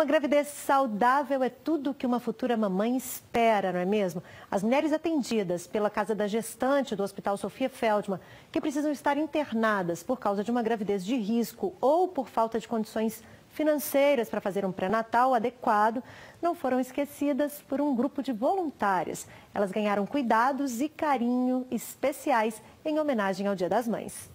Uma gravidez saudável é tudo que uma futura mamãe espera, não é mesmo? As mulheres atendidas pela Casa da Gestante do Hospital Sofia Feldman, que precisam estar internadas por causa de uma gravidez de risco ou por falta de condições financeiras para fazer um pré-natal adequado, não foram esquecidas por um grupo de voluntárias. Elas ganharam cuidados e carinho especiais em homenagem ao Dia das Mães.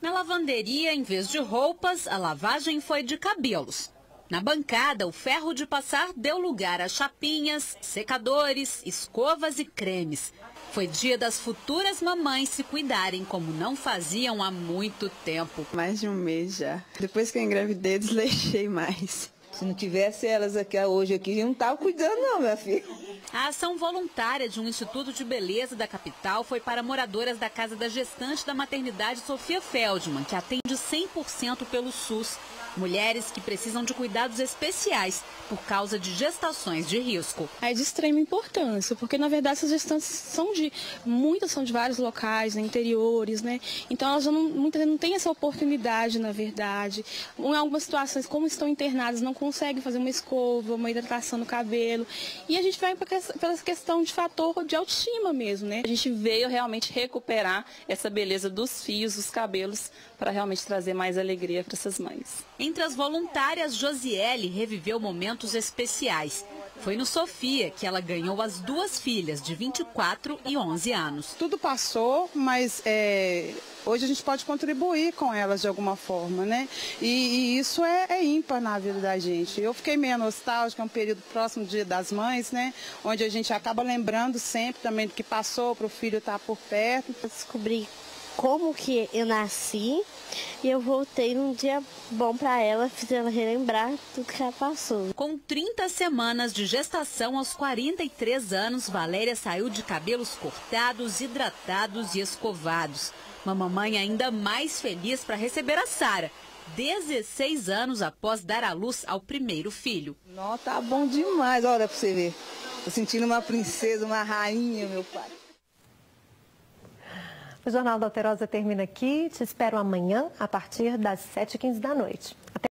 Na lavanderia, em vez de roupas, a lavagem foi de cabelos. Na bancada, o ferro de passar deu lugar a chapinhas, secadores, escovas e cremes. Foi dia das futuras mamães se cuidarem como não faziam há muito tempo. Mais de um mês já. Depois que eu engravidei, desleixei mais. Se não tivesse elas aqui hoje aqui, eu não estava cuidando não, minha filha. A ação voluntária de um instituto de beleza da capital foi para moradoras da casa da gestante da maternidade Sofia Feldman, que atende 100% pelo SUS. Mulheres que precisam de cuidados especiais por causa de gestações de risco. É de extrema importância, porque na verdade essas gestantes são de, muitas são de vários locais, né, interiores, né? Então elas não, muitas não têm essa oportunidade, na verdade. Em algumas situações, como estão internadas, não conseguem fazer uma escova, uma hidratação no cabelo. E a gente vai pela questão de fator de autoestima mesmo, né? A gente veio realmente recuperar essa beleza dos fios, dos cabelos, para realmente trazer mais alegria para essas mães. Entre as voluntárias, Josiele reviveu momentos especiais. Foi no Sofia que ela ganhou as duas filhas, de 24 e 11 anos. Tudo passou, mas é, hoje a gente pode contribuir com elas de alguma forma, né? E, e isso é, é, ímpar na vida da gente. Eu fiquei meio nostálgica, é um período próximo do Dia das Mães, né? Onde a gente acaba lembrando sempre também do que passou para o filho estar por perto. Eu descobri como que eu nasci e eu voltei num dia bom para ela, fiz ela relembrar tudo que ela passou. Com 30 semanas de gestação aos 43 anos, Valéria saiu de cabelos cortados, hidratados e escovados. Uma mamãe ainda mais feliz para receber a Sara, 16 anos após dar à luz ao primeiro filho. Nossa, tá bom demais, olha para você ver. Tô sentindo uma princesa, uma rainha, meu pai. O Jornal da Alterosa termina aqui. Te espero amanhã, a partir das 7h15 da noite.